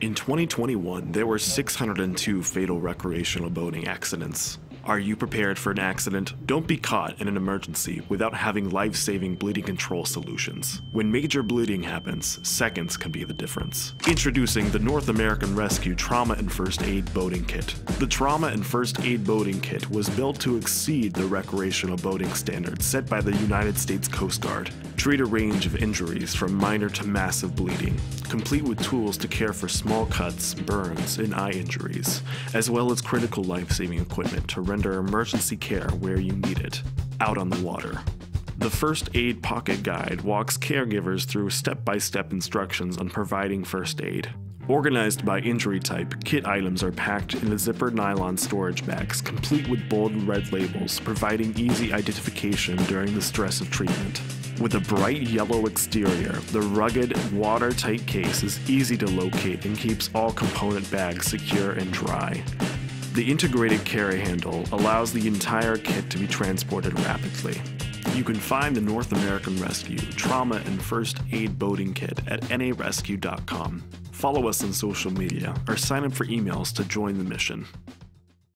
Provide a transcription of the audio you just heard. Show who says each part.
Speaker 1: In 2021, there were 602 fatal recreational boating accidents. Are you prepared for an accident? Don't be caught in an emergency without having life saving bleeding control solutions. When major bleeding happens, seconds can be the difference. Introducing the North American Rescue Trauma and First Aid Boating Kit. The Trauma and First Aid Boating Kit was built to exceed the recreational boating standards set by the United States Coast Guard. Treat a range of injuries from minor to massive bleeding, complete with tools to care for small cuts, burns, and eye injuries, as well as critical life saving equipment to render emergency care where you need it, out on the water. The First Aid Pocket Guide walks caregivers through step by step instructions on providing first aid. Organized by injury type, kit items are packed in the zippered nylon storage bags, complete with bold red labels, providing easy identification during the stress of treatment. With a bright yellow exterior, the rugged, watertight case is easy to locate and keeps all component bags secure and dry. The integrated carry handle allows the entire kit to be transported rapidly. You can find the North American Rescue Trauma and First Aid Boating Kit at narescue.com. Follow us on social media or sign up for emails to join the mission.